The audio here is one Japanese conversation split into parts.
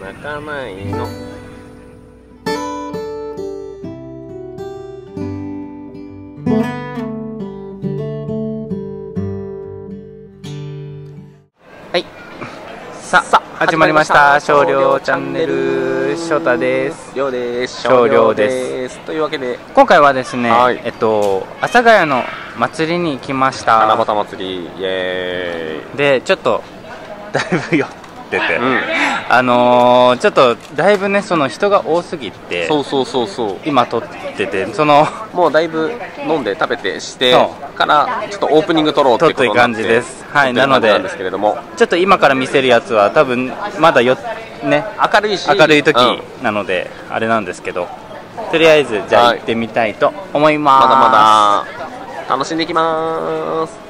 泣かないの。はい。さあ始まりました。少量チャンネル。翔太です。りょうです。少量です。というわけで。今回はですね、はい。えっと阿佐ヶ谷の祭りに来ました。七夕祭り。イエでちょっとだいぶ酔ってて、ーイうん。あのーちょっとだいぶねその人が多すぎてそうそうそうそう。今撮っててそのもうだいぶ飲んで食べてしてそからちょっとオープニング撮ろうっていう感じです。はいなのでなんですけれども。ちょっと今から見せるやつは多分まだよね明るいし明るい時うん。なので、あれなんですけどとりあえずじゃあはい。行ってみたいと思います、まだまだ。楽しんでいきます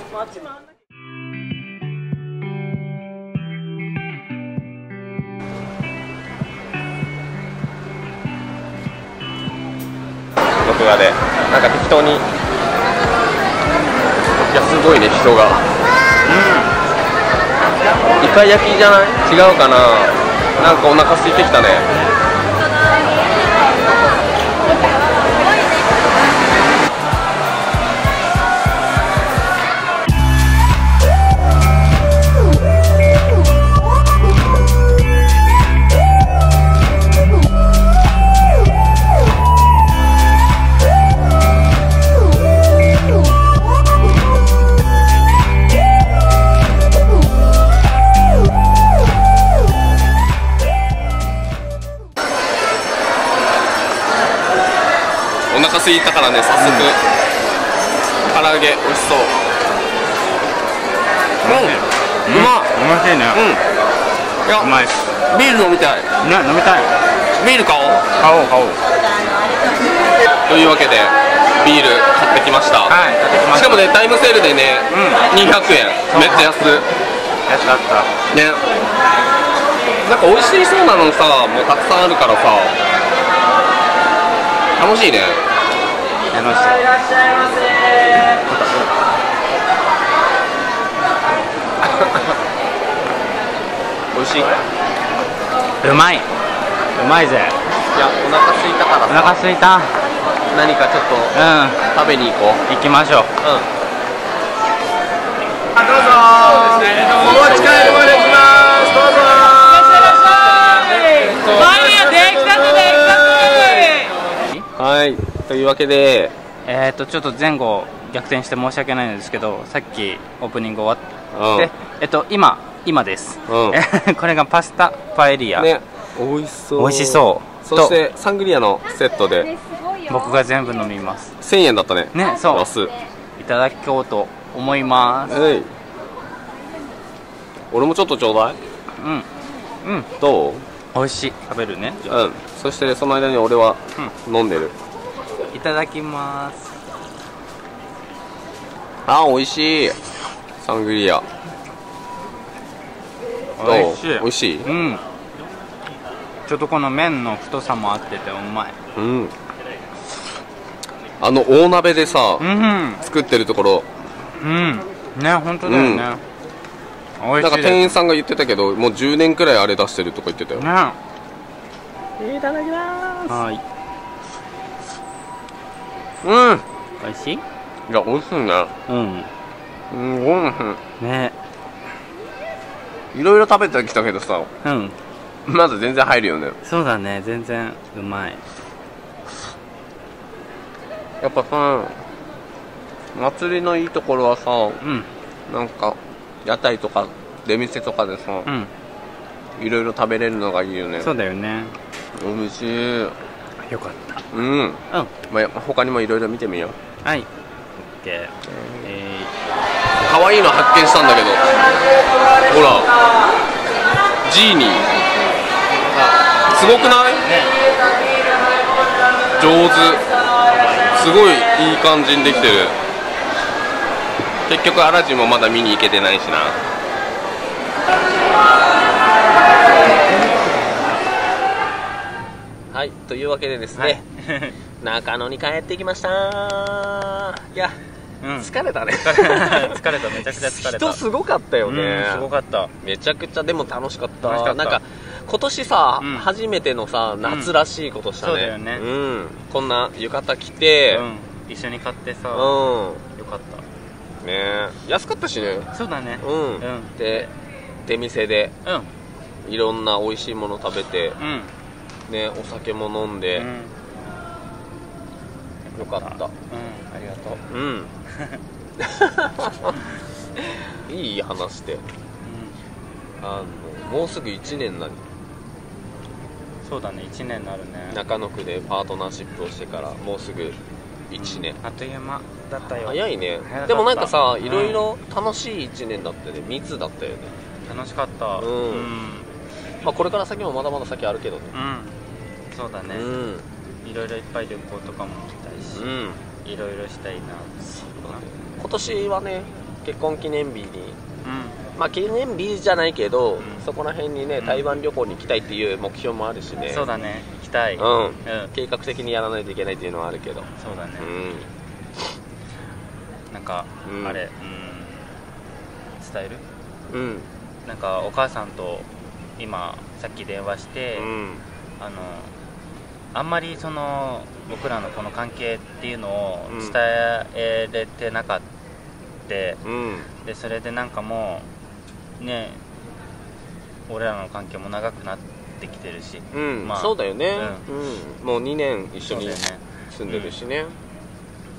当に。いやすごいね人が。イカ焼きじゃない？違うかな？なんかお腹空いてきたね腹空いたからね早速、唐揚げ美味しそう。うん、うまっうましいね、うん。いやうまい。ビール飲みたい。ね飲みたい。ビール買おう。買おう買おう。というわけでビール買ってきました、はい買ってきまししたかもねタイムセールでね、200円。めっちゃ安安かった。ね。なんか美味しそうなのさもうたくさんあるからさ。楽しいね楽しい 美味しい？いやうまい。うまいぜ。お腹空いたからおさ腹すいた。何かちょっとうん。食べに行こう。行きましょう。うん。どうぞ。お持ち帰りまできます。どうぞ。はいというわけでえー、とちょっと前後逆転して申し訳ないんですけどさっきオープニング終わって、えっと今今です、うん。これがパスタパエリア、ね美味しそう。美味しそう。そしてサングリアのセットで。僕が全部飲みます。1000円だったね。ねそう。安いいただこうと思います。はい。俺もちょっとちょうだい。うん。うん。どう？美味しい。食べるね。うん。そしてその間に俺は飲んでる、いただきます。あ美味しい。サングリア。美味しい。美味しい？うん。ちょっとこの麺の太さもあっててうまい。うん。あの大鍋でさ、うん。作ってるところ。うん。ね本当だよね、美なんか店員さんが言ってたけどもう10年くらいあれ出してるとか言ってたよ。いただきます。はいうん。美味しい？いや美味しいね。うん。うん。ごい。ね。いろいろ食べてきたけどさ。うん。まず全然入るよね。そうだね。全然うまい。やっぱさ祭りのいいところはさうん。なんか屋台とか出店とかでさうん。いろいろ食べれるのがいいよね。そうだよね。美味しいよかっうん。たうん。まあ他にもいろいろ見てみよう。はい。オッケーえ可愛いの発見したんだけど。ほら。ジーニー。すごくない？上手。すごいいい感じにできてる。結局アラジンもまだ見に行けてないしなはいというわけでですね、中野に帰ってきました。いやーうん。疲れたね。疲れた。めちゃくちゃ疲れた。人すごかったよね、うんすごかった。めちゃくちゃでも楽しかった。楽しかった。なんか今年さ、うん。初めてのさ夏らしいことしたね、そうだよね。うん。こんな浴衣着て。うん。一緒に買ってさ、うん、よかっね。え安かったしね。たそうだね。うん、うん。で出店で。うん。いろんな美味しいもの食べて。うんねお酒も飲んで、うん。よかった。うん。ありがとう。うん。いい話で。うあのもうすぐ1年なりんそうだね1年になるね。中野区でパートナーシップをしてからもうすぐ1年、あっという間だったよ。早いね。でもなんかさうん。いろいろ楽しい1年だったよね。密だったよね。楽しかった。うん。うん、まあこれから先もまだまだ先あるけどね。うん。そうだね、うん。いろいろいっぱい旅行とかも行きたいし、うん。いろいろしたいな今年はね結婚記念日にうん。まあ記念日じゃないけど、ん。そこら辺にねうん。台湾旅行に行きたいっていう目標もあるしね。そうだね。行きたい、うん。うん。計画的にやらないといけないっていうのはあるけど。そうだね。う、なんか、うん。あれうん。伝える？んうん。なんかお母さんと今さっき電話して、うん。あのあんまりその僕らのこの関係っていうのをうん。伝えれてなかった、うん。でそれでなんかもうね俺らの関係も長くなってきてるし。うん、まあそうだよね、うん。もう2年一緒に住んでるしね。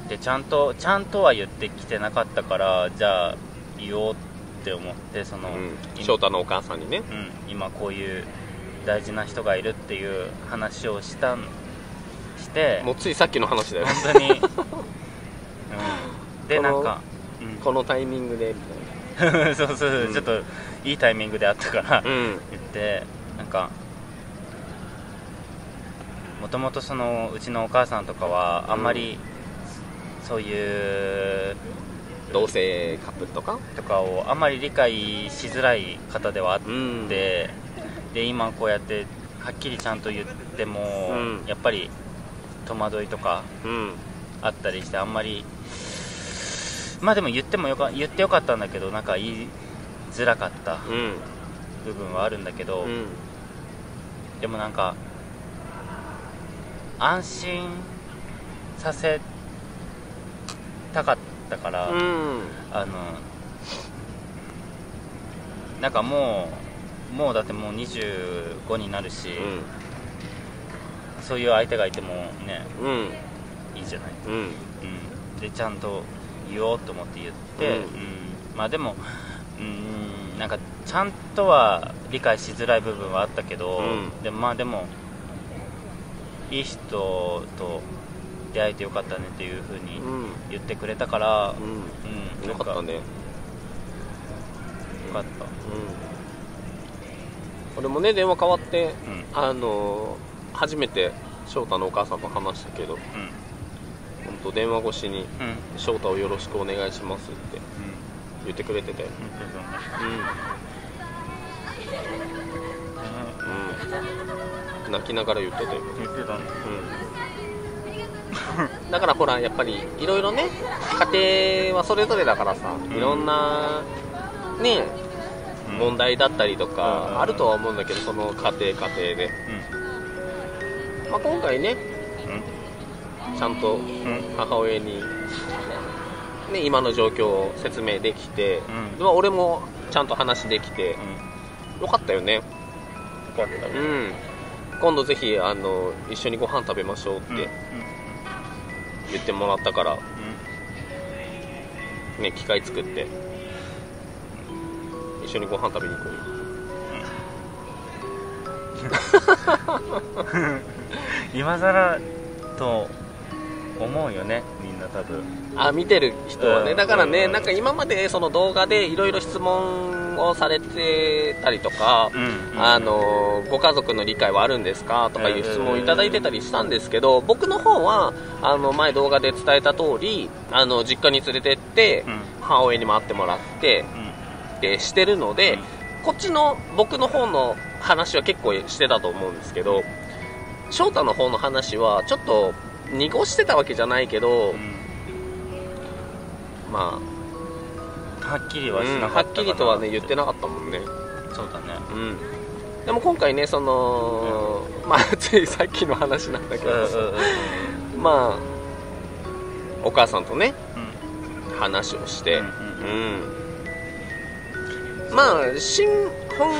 でちゃんとちゃんとは言ってきてなかったからじゃあ言おうって思ってその、うん。今翔太のお母さんにね。うん、今こういう大事な人がいるっていう話をしたんしてもうついさっきの話だよ。本当に、うん、でなんか、うん。このタイミングでみたい そうそうそう、うん。ちょっといいタイミングであったから、言ってなんかもともとそのうちのお母さんとかはあんまり、そういう同性カップルとか？とかをあんまり理解しづらい方ではあって、うん。で今こうやってはっきりちゃんと言っても、うん。やっぱり戸惑いとかうん。あったりしてあんまりまあでも言ってもよか言ってよかったんだけどなんか言いづらかったうん。部分はあるんだけど、うん。でもなんか安心させたかったから、うん。あのなんかもうもうだってもう25になるし、そういう相手がいてもねうんうん。いいじゃない、うん。うん、でちゃんと言おうと思って言って、うん。うん。まあでもうんなんかちゃんとは理解しづらい部分はあったけど、うん。でもまあでもいい人と出会えてよかったねっていうふうに言ってくれたから、うんうんよかったねよかったうん俺もね電話変わってうんあの初めて翔太のお母さんと話したけどうん本当電話越しにうん「翔太をよろしくお願いします」って言ってくれててうんうん泣きながら言ってて言ってたねうん だからほらやっぱりいろいろね家庭はそれぞれだからさん。いろんなねうん。問題だったりとうん。かあるとは思うんだけどその家庭家庭で、まあ、今回ねちゃんとうん。うん母親に、ね、今の状況を説明できて、うん。まあ俺もちゃんと話できてうん。よかったよね。よかったねうん。今度ぜひあの一緒にご飯食べましょうっうん。うん。て言ってもらったから、ね、機会作って。一緒にご飯食べに行こうよ。今更と思うよねみんな多分。あ見てる人はね、うん。だからね、うん。なんか今までその動画でいろいろ質問をされてたりとか、うん。あのご家族の理解はあるんですかとかいう質問をいただいてたりしたんですけど、僕の方はあの前動画で伝えた通りあの実家に連れてって、うん。母親にも会ってもらってうん。でしてるので、うん。こっちの僕の方の話は結構してたと思うんですけど翔太の方の話はちょっと濁してたわけじゃないけど、うんまあはっきりはしうんなかったかな。はっきりとはね言ってなかったもんね。そうだね。うん。でも今回ねその、まあ ついさっきの話なんだけど、まあお母さんとねうん。話をして、うんうんまあ心本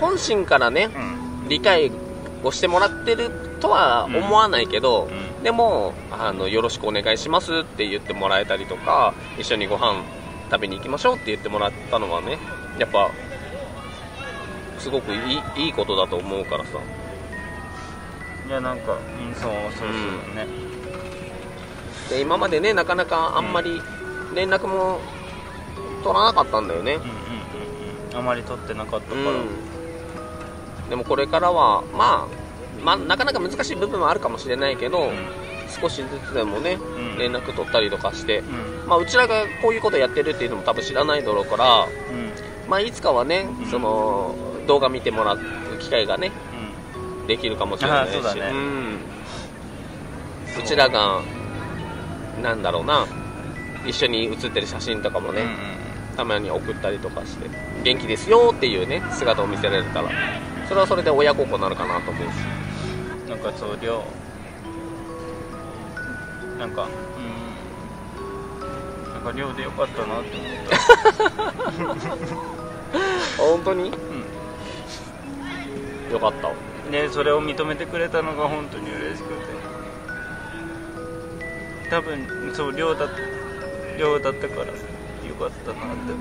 本心からねうん。理解をしてもらってるとは思わないけど、うん。でもあのよろしくお願いしますって言ってもらえたりとか一緒にご飯食べに行きましょうって言ってもらったのはねやっぱすごくいいいいことだと思うからさ。いやなんかうんそうそうそうだね。で今までねなかなかあんまり連絡も取らなかったんだよね。うんうんうんうん。あまり取ってなかったから。うん。でもこれからはまあまあ、なかなか難しい部分はあるかもしれないけど、少しずつでもね、ん。連絡取ったりとかして、うん。まあ、うちらがこういうことやってるっていうのも多分知らないだろうから、うん。まあ、いつかはね、うん。その動画見てもらう機会がねできるかもしれないしうだね。ん。う。ちらがなんだろうな一緒に写ってる写真とかもね、たまに送ったりとかして元気ですよっていうね姿を見せられたらそれはそれで親孝行になるかなと思うしなんかそう量。なんかうん。なんか量でよかったなって思った。本当に？うよかった。んでそれを認めてくれたのが本当に嬉しくて。多分そう量だ量だったからよかったなって。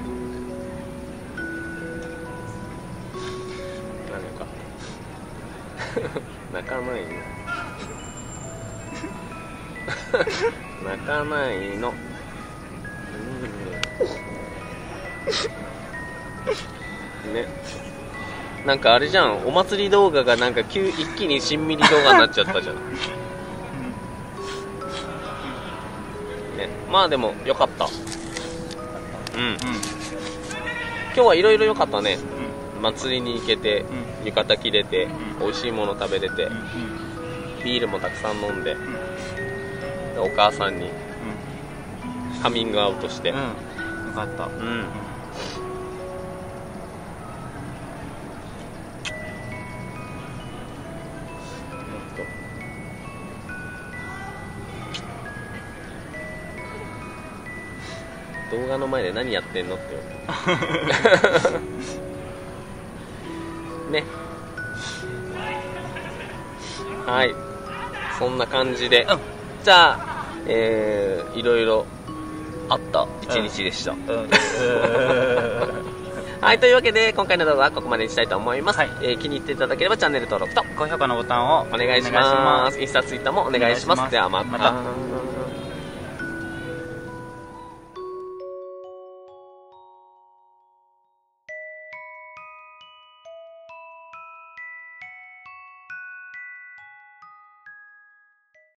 なんか 泣かないの。泣かないの。うん。ね。なんかあれじゃん。お祭り動画がなんか急一気にしんみり動画になっちゃったじゃん。ね。まあでもよかった。うん。うん。今日はいろいろよかったね。うん祭りに行けてうん。浴衣着れてうん。美味しいもの食べれてうん。ビールもたくさん飲んでうん。でお母さんにカミングアウトして。うん。よかった。うん。動画の前で何やってんのってね はい。そんな感じで、うん。じゃあえー、いろいろあった一日でした、うん。はいというわけで今回の動画はここまでにしたいと思います、はい。えー気に入っていただければチャンネル登録と高評価のボタンをお願いします。インスタツイッターもお願いします。ではまた